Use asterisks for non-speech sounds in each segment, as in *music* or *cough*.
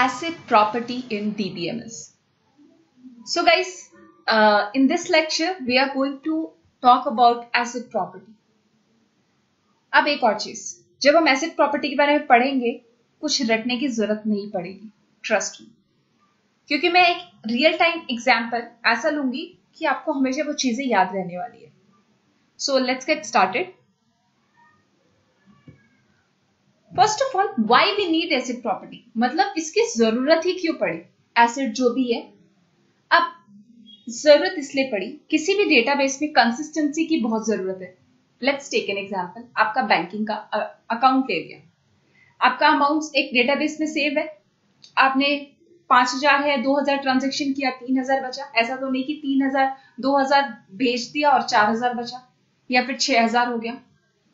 asset property in DBMS. So guys, uh, in this lecture, we are going to talk about asset property. अब एक और चीज़ जब हम asset property के बारे में पढ़ेंगे कुछ रटने की ज़रूरत नहीं पड़ेगी ट्रस्ट में क्योंकि मैं एक रियल टाइम एग्ज़ाम्पल ऐसा लूँगी कि आपको हमेशा वो चीज़ें याद रहने वाली है so let's get started first of all why we need acid property मतलब इसकी ज़रूरत ही क्यों पड़ी? एसिड जो भी है। अब ज़रूरत इसलिए पड़ी, किसी भी डेटाबेस में कंसिस्टेंसी की बहुत ज़रूरत है। लेट्स टेक एन एग्जांपल आपका बैंकिंग का अकाउंट ले लिया। आपका अमाउंट एक डेटाबेस में सेव है। आपने पाँच हज़ार है, दो हज़ार ट्रांजेक्शन किया, तीन हज़ार बचा। ऐसा तो नहीं कि तीन हज़ार, दो हज़ार भेज दिया और चार हज़ार बचा। या फिर छह हज़ार हो गया।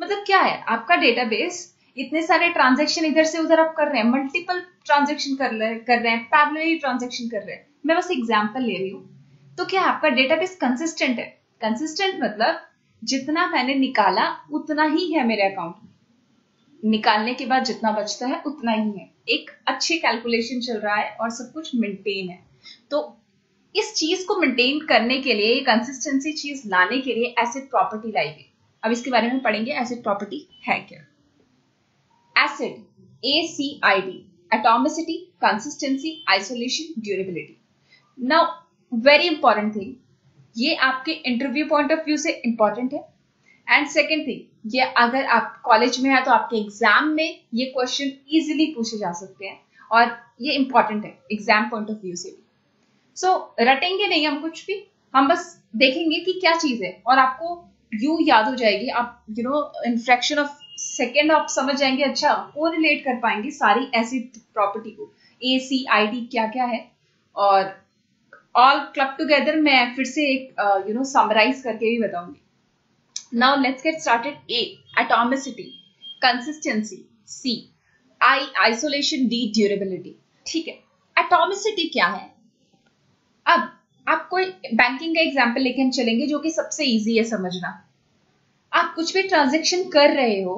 मतलब क्या है? आपका डेटाबेस इतने सारे ट्रांजेक्शन इधर से उधर आप कर रहे हैं मल्टीपल ट्रांजेक्शन कर कर रहे हैं पैरेलली ट्रांजेक्शन कर रहे हैं। मैं बस एग्ज़ाम्पल ले रही हूँ। तो क्या आपका डेटाबेस कंसिस्टेंट है? कंसिस्टेंट मतलब जितना मैंने निकाला, उतना ही है मेरे अकाउंट में निकालने के बाद जितना बचता है, उतना ही है। एक अच्छे कैलकुलेशन चल रहा है और सब कुछ मेंटेन है। तो इस चीज़ को मेंटेन करने के लिए कंसिस्टेंसी चीज़ लाने के लिए एसिड प्रॉपर्टी लाई गई अब इसके बारे में पढ़ेंगे एसिड प्रॉपर्टी है क्या? Acid ACID atomicity consistency isolation durability. Now very important thing ये आपके इंटरव्यू पॉइंट ऑफ़ व्यू से इंपॉर्टेंट है. एंड सेकेंड थिंग ये अगर आप कॉलेज में है तो आपके एग्ज़ाम में ये क्वेश्चन इजिली पूछे जा सकते हैं. और ये इंपॉर्टेंट है एग्ज़ाम पॉइंट ऑफ़ व्यू से भी. सो so, रटेंगे नहीं हम कुछ भी हम बस देखेंगे कि क्या चीज़ है. और आपको यू याद हो जाएगी आप you know in fraction of second आप समझ जाएँगे अच्छा वो रिलेट कर पाएँगे सारी ऐसी प्रॉपर्टी को। ए सी आई डी क्या क्या है? और ऑल क्लब टुगेदर मैं फिर से एक यू नो समराइज करके भी बताऊँगी। Now let's get started A atomicity consistency C I isolation D durability ठीक है एटोमिसिटी क्या है? अब आप कोई बैंकिंग का एग्ज़ाम्पल लेके चलेंगे जो कि सबसे ईजी है समझना। आप कुछ भी ट्रांजेक्शन कर रहे हो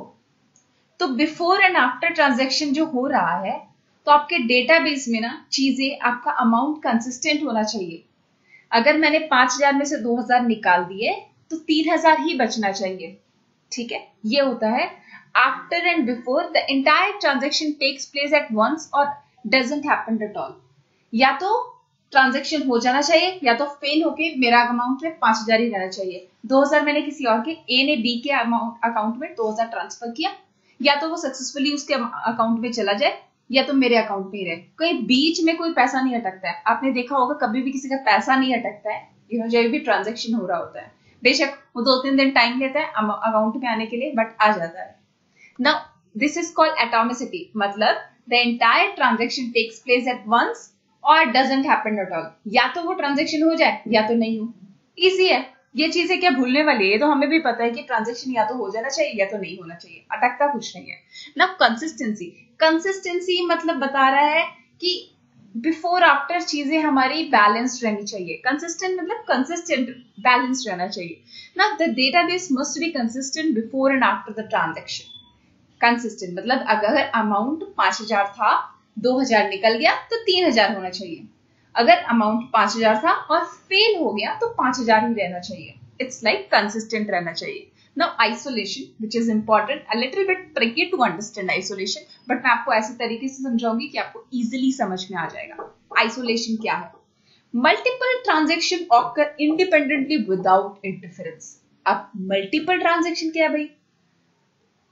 तो बिफोर एंड आफ्टर ट्रांजेक्शन जो हो रहा है तो आपके डेटाबेस में ना चीज़ें, आपका अमाउंट कंसिस्टेंट होना चाहिए। अगर मैंने पाँच हज़ार में से दो हज़ार निकाल दिए तो तीन हज़ार ही बचना चाहिए। ठीक है? ये होता है। After and before the entire transaction takes place at once और डजेंट हैपन एट ऑल या तो ट्रांजेक्शन हो जाना चाहिए या तो फेल होके मेरा अमाउंट में पाँच हज़ार ही रहना चाहिए। दो हज़ार मैंने किसी और के ए ने बी के अकाउंट में दो हज़ार ट्रांसफ़र किया। या तो वो सक्सेसफुली उसके अकाउंट में चला जाए या तो मेरे अकाउंट में ही रहे। कहीं बीच में कोई पैसा नहीं अटकता है। आपने देखा होगा, कभी भी किसी का पैसा नहीं अटकता है। यू नो जब भी ट्रांजेक्शन हो रहा होता है। बेशक वो दो तीन दिन टाइम लेता है अकाउंट में आने के लिए बट आ जाता है। Now this is called atomicity मतलब the entire transaction takes place at once और डजेंट हैपन एट ऑल या तो वो ट्रांजेक्शन हो जाए, या तो नहीं हो. ईजी है. ये चीज़ें क्या भूलने वाली है? तो हमें भी पता है कि ट्रांजेक्शन या तो हो जाना चाहिए या तो नहीं होना चाहिए. अटकता कुछ नहीं है. ना कंसिस्टेंसी कंसिस्टेंसी मतलब बता रहा है कि बिफोर आफ्टर चीज़ें हमारी बैलेंस्ड रहनी चाहिए. कंसिस्टेंट मतलब कंसिस्टेंट बैलेंस्ड रहना चाहिए. ना the data database must be consistent before and after the transaction consistent मतलब अगर अमाउंट पाँच हज़ार था दो हज़ार निकल गया तो तीन हज़ार होना चाहिए। अगर अमाउंट पाँच हज़ार था और फेल हो गया तो पाँच हज़ार ही रहना चाहिए। इट्स लाइक कंसिस्टेंट रहना चाहिए। Now isolation which is important a little bit tricky to understand isolation but मैं आपको ऐसे तरीके से समझाऊँगी कि आपको इजिली समझ में आ जाएगा। आइसोलेशन क्या है? Multiple transaction occur independently without interference अब मल्टीपल ट्रांजेक्शन क्या है भाई?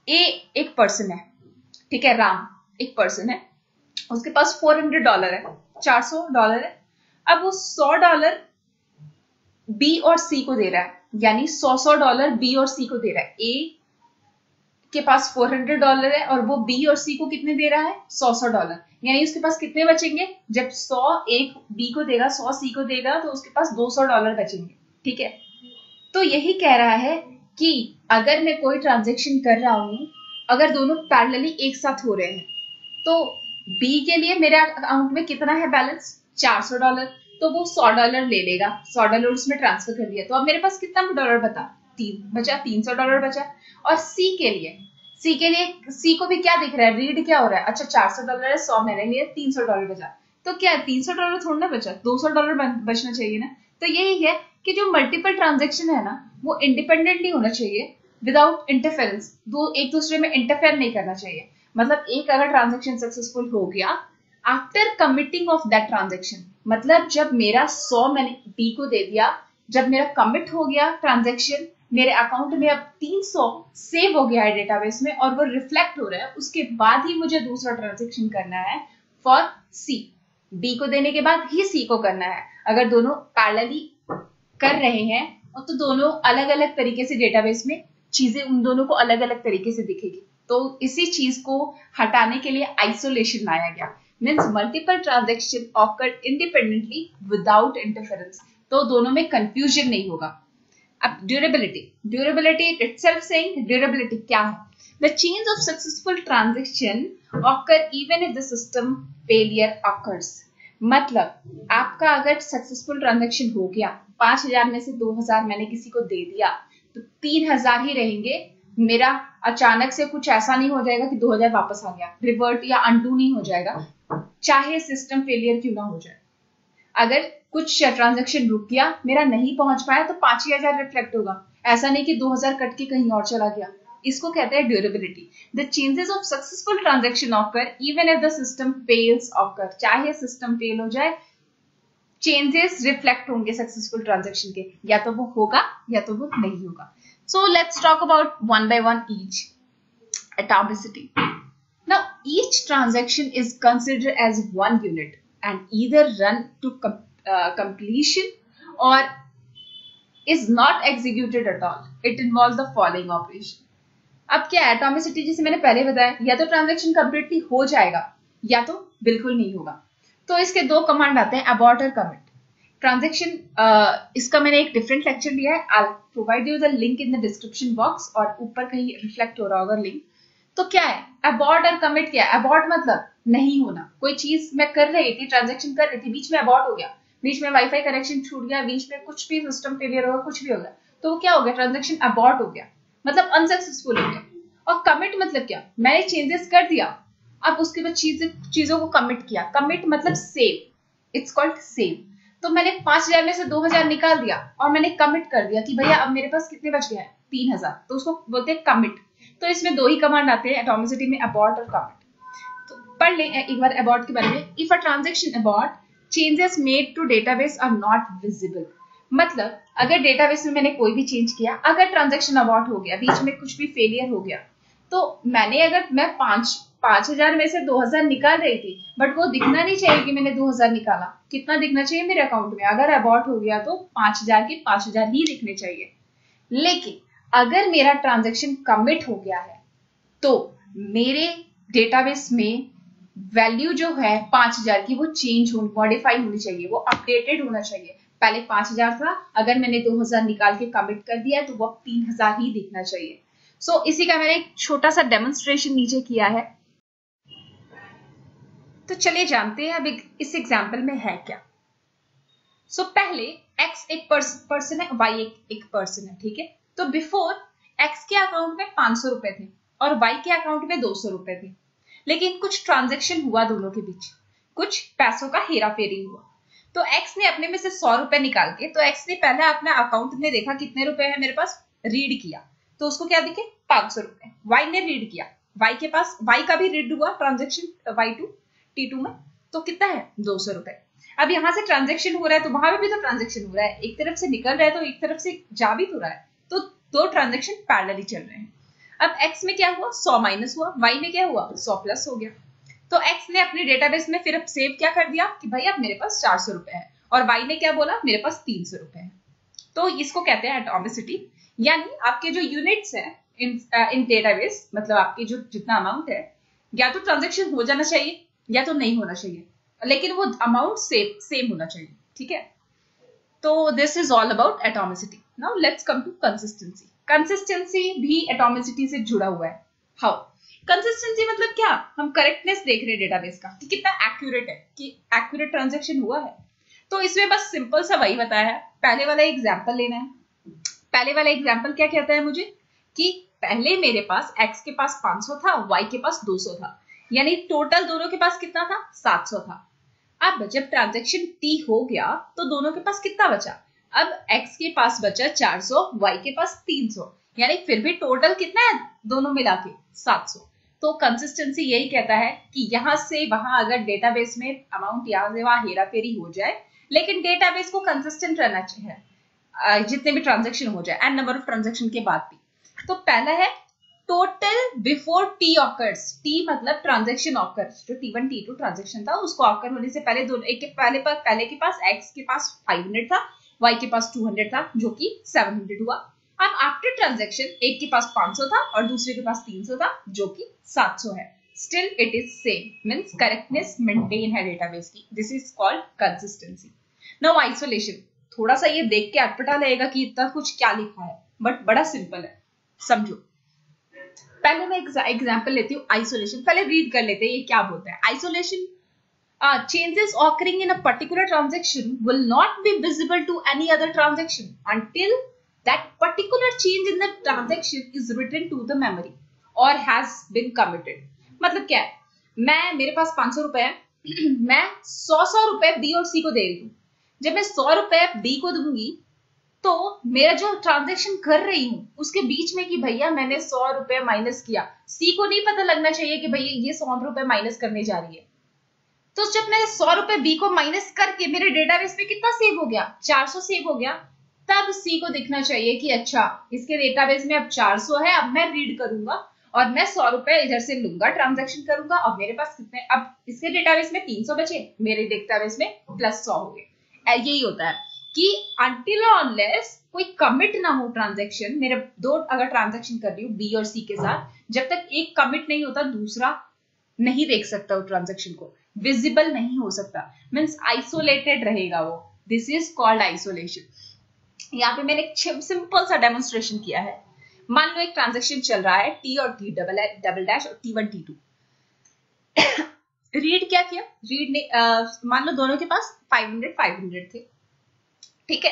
ए एक पर्सन है। ठीक है, राम, एक पर्सन है। उसके पास 400 डॉलर है 400 डॉलर है। अब वो 100 डॉलर बी और सी को दे रहा है, यानी 100 100 डॉलर बी और सी को दे रहा है। ए के पास 400 डॉलर है और वो बी और सी को कितने दे रहा है? 100 100 डॉलर यानी उसके पास कितने बचेंगे? जब 100 एक बी को देगा 100 सी को देगा तो उसके पास 200 डॉलर बचेंगे, ठीक है? तो यही कह रहा है कि अगर मैं कोई ट्रांजेक्शन कर रहा हूँ, अगर दोनों पैरेलली एक साथ हो रहे हैं तो बी के लिए मेरे अकाउंट में कितना है बैलेंस 400 डॉलर तो वो 100 डॉलर ले लेगा। 100 डॉलर उसमें ट्रांसफ़र कर दिया। तो अब मेरे पास कितना डॉलर बता तीन। बचा 300 डॉलर बचा। और सी के लिए। सी के लिए सी को भी क्या दिख रहा है? रीड क्या हो रहा है? अच्छा चार सौ डॉलर है, सौ मैंने लिए, तीन सौ डॉलर बचा। तो क्या तीन सौ डॉलर थोड़ा ना बचा। दो सौ डॉलर बचना चाहिए ना? तो यही है कि जो मल्टीपल ट्रांजेक्शन है ना, वो इंडिपेंडेंटली होना चाहिए विदाउट इंटरफेरेंस दो एक दूसरे में इंटरफेयर नहीं करना चाहिए। मतलब एक अगर ट्रांजेक्शन सक्सेसफुल हो गया after committing of that transaction मतलब जब मेरा सौ मैंने बी को दे दिया, जब मेरा कमिट हो गया ट्रांजेक्शन मेरे अकाउंट में अब 300 सेव हो गया है डेटाबेस में और वो रिफ्लेक्ट हो रहा है, उसके बाद ही मुझे दूसरा ट्रांजेक्शन करना है फॉर सी बी को देने के बाद ही सी को करना है। अगर दोनों पैरेलली कर रहे हैं, और तो दोनों अलग अलग तरीके से डेटाबेस में चीज़ें उन दोनों को अलग अलग तरीके से दिखेगी। तो इसी चीज़ को हटाने के लिए आइसोलेशन लाया गया। Means multiple transaction occur independently without interference तो दोनों में कंफ्यूजन नहीं होगा। अब durability durability itself saying durability क्या है? The change of successful transaction occur even if the system failure occurs मतलब आपका अगर सक्सेसफुल ट्रांजेक्शन हो गया, पाँच हज़ार में से दो हज़ार मैंने किसी को दे दिया तो तीन हज़ार ही रहेंगे मेरा अचानक से कुछ ऐसा नहीं हो जाएगा कि दो हज़ार वापस आ गया। रिवर्ट या अनडू नहीं हो जाएगा। चाहे सिस्टम फेलियर क्यों ना हो जाए। अगर कुछ ट्रांजेक्शन रुक गया, मेरा नहीं पहुँच पाया तो पाँच ही हज़ार रिफ्लेक्ट होगा। ऐसा नहीं कि दो हज़ार कट के कहीं और चला गया। इसको कहते हैं durability the changes of successful transaction occur even if the system fails occur चाहे सिस्टम फेल हो जाए चेंजेस रिफ्लेक्ट होंगे सक्सेसफुल ट्रांजेक्शन के। या तो वो होगा, या तो वो नहीं होगा। So let's talk about one by one each atomicity now each transaction is considered as one unit and either run to com uh, completion or is not executed at all it involves the following operation अब क्या atomicity जिसे मैंने पहले बताया या तो transaction completely हो जाएगा या तो बिल्कुल नहीं होगा तो इसके दो कमांड आते हैं अबॉर्ट और कमिट ट्रांजेक्शन uh, इसका मैंने एक डिफरेंट लेक्चर लिया है। I provide you the link in the description box और ऊपर कहीं रिफ्लेक्ट हो रहा होगा लिंक तो क्या है? अबॉर्ट और कमिट क्या है? अबॉर्ट मतलब नहीं होना। कोई चीज़ मैं कर रही थी ट्रांजेक्शन कर रही थी बीच में अबॉर्ट हो गया। बीच में वाईफाई कनेक्शन छूट गया बीच में कुछ भी सिस्टम फेलियर होगा कुछ भी हो गया। तो क्या हो गया? ट्रांजेक्शन अबॉर्ट हो गया। मतलब अनसक्सेसफुल हो गया। और कमिट मतलब क्या? मैंने चेंजेस कर दिया। अब उसके बाद चीज़ें चीज़ों को कमिट किया। कमिट मतलब सेव इट्स कॉल्ड सेव तो मैंने पाँच हज़ार में से दो हज़ार निकाल दिया और मैंने कमिट कर दिया कि भैया अब मेरे पास कितने बच गए हैं? तीन हज़ार। तो उसको बोलते हैं कमिट तो इसमें दो ही कमांड आते हैं एटोमिसिटी में अबॉर्ट और कमिट तो पढ़ लें एक बार अबॉर्ट के बारे में। If a transaction abort changes made to database are not visible मतलब अगर डेटाबेस में मैंने कोई भी चेंज किया, अगर ट्रांजेक्शन अबॉर्ट हो गया, बीच में कुछ भी फेलियर हो गया तो मैंने अगर, मैं पाँच पाँच हज़ार में से दो हज़ार निकाल रही थी बट वो दिखना नहीं चाहिए कि मैंने दो हज़ार निकाला। कितना दिखना चाहिए मेरे अकाउंट में? अगर अबॉर्ट हो गया तो पाँच हज़ार के पाँच हज़ार ही दिखने चाहिए। लेकिन अगर मेरा ट्रांजेक्शन कमिट हो गया है तो मेरे डेटाबेस में वैल्यू जो है पाँच हज़ार की वो चेंज हो मॉडिफाई होनी चाहिए वो अपडेटेड होना चाहिए। पहले पाँच हज़ार था अगर मैंने दो हज़ार निकाल के कमिट कर दिया तो वो तीन हज़ार ही दिखना चाहिए। सो so, इसी का मैंने एक छोटा सा डेमोन्स्ट्रेशन नीचे किया है। तो चलिए जानते हैं अब इस एग्ज़ाम्पल में है क्या। सो so, पहले x एक पर्सन है y एक एक पर्सन है ठीक है? तो बिफोर x के अकाउंट में पाँच सौ रुपए थे और y के अकाउंट में दो सौ रुपए थे। लेकिन कुछ ट्रांजेक्शन हुआ दोनों के बीच। कुछ पैसों का हेरा फेरी हुआ। तो x ने अपने में से सौ रुपए निकाल के तो x ने पहले अपने अकाउंट में देखा कितने रुपए है मेरे पास रीड किया। तो उसको क्या दिखे? पाँच सौ रुपए। वाई ने रीड किया। वाई के पास वाई का भी रीड हुआ ट्रांजेक्शन वाई टू टी में तो कितना है? दो अब यहाँ से ट्रांजेक्शन हो रहा है तो वहाँ पे भी तो ट्रांजेक्शन हो रहा है। एक तरफ़ से निकल रहा है तो एक तरफ़ से जा भी तो रहा है। तो दो ट्रांजेक्शन पैरेलली चल रहे हैं। अब x में क्या हुआ? सौ माइनस हुआ। y में क्या हुआ? सौ प्लस हो गया। तो x ने अपने डेटाबेस में फिर अब सेव क्या कर दिया? कि भाई अब मेरे पास चार सौ रुपए है। और वाई ने क्या बोला? मेरे पास तीन सौ रुपए है। तो इसको कहते हैं एटोमिसिटी यानी आपके जो यूनिट्स है इन इन डेटाबेस मतलब आपकी जो जितना अमाउंट है, या तो ट्रांजेक्शन हो जाना चाहिए या तो नहीं होना चाहिए। लेकिन वो अमाउंट सेम सेम होना चाहिए, ठीक है? तो this is all about atomicity now let's come to consistency consistency भी एटोमिसिटी से जुड़ा हुआ है। हाउ कंसिस्टेंसी मतलब क्या? हम करेक्टनेस देख रहे हैं डेटाबेस का कि कितना एक्यूरेट है, कि एक्यूरेट ट्रांजेक्शन हुआ है। तो इसमें बस सिंपल सा वही बताया है। पहले वाला एग्ज़ाम्पल लेना है। पहले वाला एग्ज़ाम्पल क्या कहता है मुझे? कि पहले मेरे पास x के पास 500 था, y के पास 200 था। यानी टोटल दोनों के पास कितना था? 700 था। अब जब ट्रांजेक्शन टी हो गया तो दोनों के पास कितना बचा? अब x के पास बचा 400 y के पास 300 यानी फिर भी टोटल कितना है? दोनों मिला के 700 तो कंसिस्टेंसी यही कहता है कि यहाँ से वहाँ अगर डेटाबेस में अमाउंट यहाँ से वहाँ हेरा फेरी हो जाए, लेकिन डेटाबेस को कंसिस्टेंट रहना चाहिए जितने भी ट्रांजेक्शन हो जाए एंड नंबर ऑफ़ ट्रांजेक्शन के बाद भी। तो पहला है total before T occurs T मतलब ट्रांजेक्शन ऑकर्स जो T one T two transaction था, उसको ऑकर होने से पहले दोनों, एक के पहले पर, पहले के पास एक्स के पास 500 था वाई के पास 200 था, जो कि 700 हुआ। अब आफ्टर ट्रांजेक्शन एक के पास 500 था और दूसरे के पास 300 था, जो कि 700 है। Still it is same means correctness maintain है डेटाबेस की। This is called consistency now isolation थोड़ा सा ये देख के अटपटा लगेगा कि इतना कुछ क्या लिखा है बट बड़ा सिंपल है। समझो। पहले मैं एक एग्जांपल लेती हूँ आइसोलेशन पहले रीड कर लेते हैं, ये क्या बोलता है? Isolation changes occurring in a particular transaction will not be visible to any other transaction until that particular change in the transaction is written to the memory और हैज़ बिन कमिटेड मतलब क्या है? मैं, मेरे पास पाँच सौ रुपए है, *clears throat* मैं सौ सौ रुपए बी और सी को दे रही हूँ। जब मैं सौ रुपए बी को दूँगी तो मेरा जो ट्रांजेक्शन कर रही हूँ, उसके बीच में कि भैया मैंने सौ रुपए माइनस किया। सी को नहीं पता लगना चाहिए कि भैया ये सौ रुपए माइनस करने जा रही है। तो जब मैं सौ रुपए बी को माइनस करके मेरे डेटाबेस में कितना सेव हो गया? 400 सेव हो गया। तब सी को दिखना चाहिए कि अच्छा इसके डेटाबेस में अब 400 है, अब मैं रीड करूँगा और मैं सौ रुपए इधर से लूँगा ट्रांजेक्शन करूँगा। अब मेरे पास कितने, अब इसके डेटाबेस में 300 बचे, मेरे डेटाबेस में प्लस सौ हो गए। यही होता है। कि अनटिल ऑनलेस कोई कमिट ना हो ट्रांजेक्शन मेरे दो अगर ट्रांजेक्शन कर रही हूँ बी और सी के साथ, जब तक एक कमिट नहीं होता, दूसरा नहीं देख सकता वो ट्रांजेक्शन को। विजिबल नहीं हो सकता। मीन्स आइसोलेटेड रहेगा वो। दिस इज़ कॉल्ड आइसोलेशन यहाँ पे मैंने एक सिंपल सा डेमोन्स्ट्रेशन किया है। मान लो एक ट्रांजेक्शन चल रहा है टी और टी डबल डबल डैश और T one T two read क्या किया? रीड ने मान लो दोनों के पास 500 500 थे। ठीक है?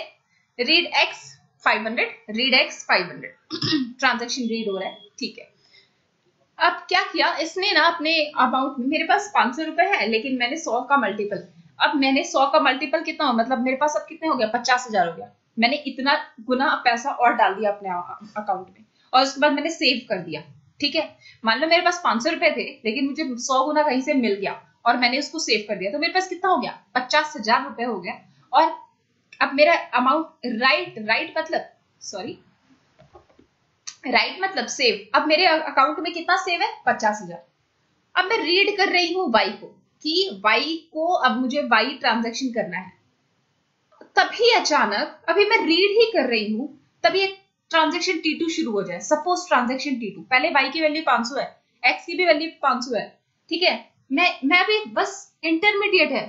Read X 500 read X 500 transaction read हो रहा है, ठीक है? अब क्या किया? इसने ना अपने अमाउंट मेरे पास पाँच सौ रुपए है, लेकिन मैंने सौ का मल्टीपल अब मैंने सौ का मल्टीपल कितना हो मतलब मेरे पास अब कितने हो गया? पचास हज़ार हो गया। मैंने इतना गुना पैसा और डाल दिया अपने अकाउंट में। और उसके बाद मैंने सेव कर दिया, ठीक है? मान लो मेरे पास पाँच सौ रुपए थे, लेकिन मुझे सौ गुना कहीं से मिल गया और मैंने उसको सेव कर दिया तो मेरे पास कितना हो गया? पचास हज़ार रुपए हो गया। और अब मेरा अमाउंट राइट राइट मतलब सॉरी राइट मतलब सेव अब मेरे अकाउंट में कितना सेव है? पचास हज़ार. अब मैं रीड कर रही हूँ वाई को कि वाई को अब मुझे वाई ट्रांजेक्शन करना है. तभी अचानक, अभी मैं रीड ही कर रही हूँ, तभी एक ट्रांजेक्शन टी टू शुरू हो जाए. सपोज़ ट्रांजेक्शन टी टू पहले वाई की वैल्यू 500 है. एक्स की भी वैल्यू 500 है. ठीक है? मैं मैं भी बस इंटरमीडिएट है.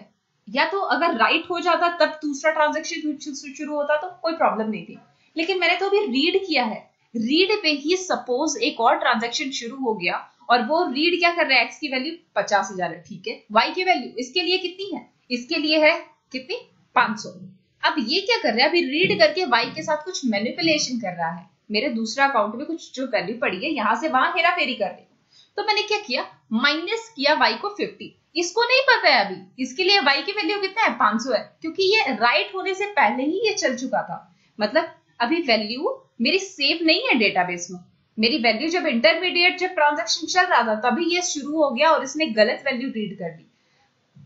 या तो अगर राइट हो जाता, तब दूसरा ट्रांजेक्शन शुरू होता तो कोई प्रॉब्लम नहीं थी। लेकिन मैंने तो अभी रीड किया है। रीड पे ही सपोज़ एक और ट्रांजेक्शन शुरू हो गया और वो रीड क्या कर रहा है? एक्स की वैल्यू पचास हज़ार है, ठीक है? वाई की वैल्यू इसके लिए कितनी है? इसके लिए है कितनी? 500 अब ये क्या कर रहा है? अभी रीड करके वाई के साथ कुछ मैनिपुलेशन कर रहा है। मेरे दूसरा अकाउंट में कुछ जो वैल्यू पड़ी है, यहाँ से वहाँ हेरा फेरी कर रही तो मैंने क्या किया? माइनस किया वाई को फिफ्टी इसको नहीं पता है अभी। इसके लिए वाई की वैल्यू कितना है? 500 है। क्योंकि ये राइट होने से पहले ही ये चल चुका था। मतलब अभी वैल्यू मेरी सेव नहीं है डेटाबेस में। मेरी वैल्यू जब इंटरमीडिएट जब ट्रांजेक्शन चल रहा था, तभी ये शुरू हो गया और इसने गलत वैल्यू रीड कर दी।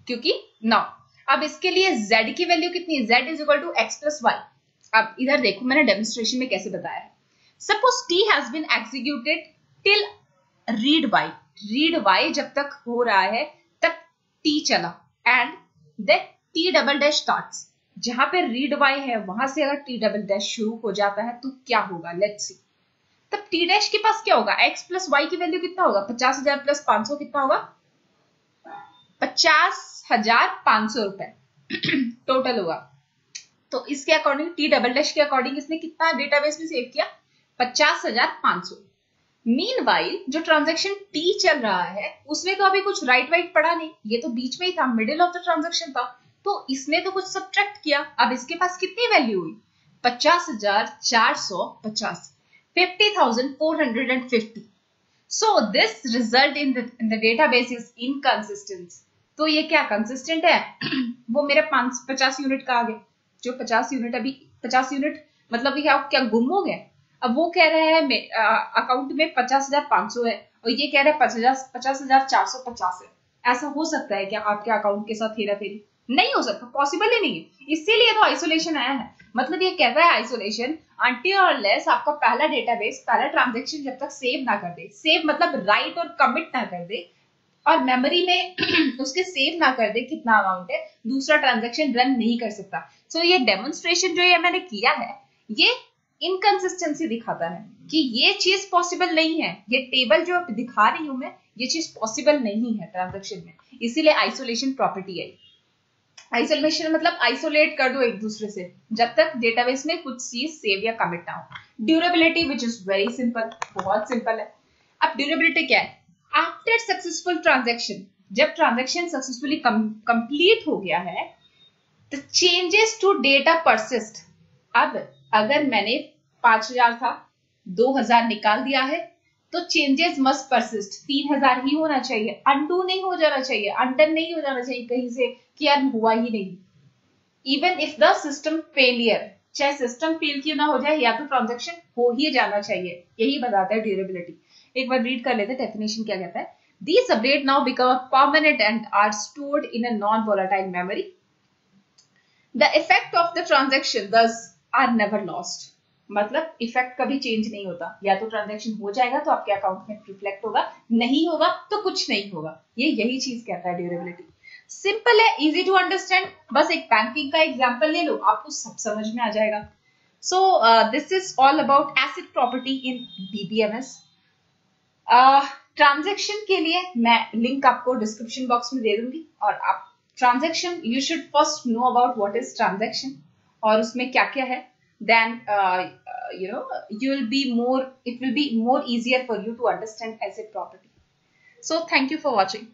क्योंकि नाउ अब इसके लिए z की वैल्यू कितनी z is equal to X plus Y अब इधर देखो, मैंने डेमोस्ट्रेशन में कैसे बताया है। Suppose t has been executed till read y read y जब तक हो रहा है t चला। And then t double dash starts जहाँ पे रीड वाई है, वहाँ से अगर टी डबल डैश शुरू हो जाता है तो क्या होगा? लेट्स सी तब टी डैश के पास क्या होगा? एक्स प्लस वाई की वैल्यू कितना होगा? पचास हज़ार प्लस पाँच सौ कितना होगा? पचास हज़ार पाँच सौ रुपए। *clears throat* टोटल होगा। तो इसके अकॉर्डिंग टी डबल डैश के अकॉर्डिंग इसने कितना डेटाबेस में सेव किया? पचास हज़ार पाँच सौ। मीन वाइल जो ट्रांजेक्शन टी चल रहा है उसमें तो अभी कुछ राइट वाइट पड़ा नहीं। ये तो बीच में ही था मिडिल ऑफ़ द ट्रांजेक्शन था। तो इसने तो कुछ सब्ट्रैक्ट किया। अब इसके पास कितनी वैल्यू हुई? पचास हज़ार चार सौ पचास। 50,450. So this result in in in the database is inconsistent. तो ये क्या कंसिस्टेंट है? *clears throat* वो मेरे पाँच पचास यूनिट का आ गया जो पचास यूनिट अभी पचास यूनिट मतलब क्या क्या गुम हो गए अब वो कह रहे हैं अकाउंट में पचास हज़ार पाँच सौ है और ये कह रहे हैं पचास पचास हज़ार चार सौ पचास है। ऐसा हो सकता है क्या आपके अकाउंट के साथ हेरा फेरी नहीं हो सकता पॉसिबल ही नहीं है। इसीलिए तो आइसोलेशन आया है। मतलब ये कहता है आइसोलेशन आंटी और लेस आपका पहला डेटाबेस पहला ट्रांजेक्शन जब तक सेव ना कर दे। सेव मतलब राइट और कमिट ना कर दे। और मेमोरी में *clears throat* उसके सेव ना कर दे कितना अमाउंट है दूसरा ट्रांजेक्शन रन नहीं कर सकता। सो so, ये डेमोन्स्ट्रेशन जो ये मैंने किया है ये इनकंसिस्टेंसी दिखाता है कि ये चीज़ पॉसिबल नहीं है। ये टेबल जो दिखा रही हूँ मैं, ये चीज़ पॉसिबल नहीं है ट्रांजेक्शन में। इसीलिए आइसोलेशन प्रॉपर्टी आई आइसोलेशन मतलब आइसोलेट कर दो एक दूसरे से। जब तक डेटाबेस में कुछ चीज़ सेव या कमिट ना हो। Durability which is very simple बहुत सिंपल है। अब ड्यूरेबिलिटी क्या है? आफ्टर सक्सेसफुल ट्रांजेक्शन जब ट्रांजेक्शन सक्सेसफुली कंप्लीट हो गया है the changes to data persist अब अगर मैंने पाँच हज़ार था, दो हज़ार निकाल दिया है तो चेंजेस मस्ट परसिस्ट तीन हज़ार ही होना चाहिए। अनडू नहीं हो जाना चाहिए। अंडन नहीं हो जाना चाहिए कहीं से कि यार हुआ ही नहीं। Even if the system failure चाहे सिस्टम फेल क्यों ना हो जाए, या तो ट्रांजेक्शन हो ही जाना चाहिए। यही बताता है ड्यूरेबिलिटी एक बार रीड कर लेते डेफिनेशन क्या कहता है? These update now become permanent and are stored in a non-volatile memory. The effect of the transaction, thus are never lost. मतलब इफ़ेक्ट कभी चेंज नहीं होता। या तो ट्रांजेक्शन हो जाएगा तो आपके अकाउंट में रिफ्लेक्ट होगा। नहीं होगा तो कुछ नहीं होगा। ये यही चीज़ कहता है ड्यूरेबिलिटी सिंपल है इजी टू अंडरस्टैंड बस एक बैंकिंग का एग्जांपल ले लो, आपको सब समझ में आ जाएगा। So this is all about acid property in DBMS transaction के लिए मैं लिंक आपको डिस्क्रिप्शन बॉक्स में दे दूँगी। और आप transaction you should first know about what is transaction और उसमें क्या क्या है? Then you know you will be more it will be more easier for you to understand as a property so thank you for watching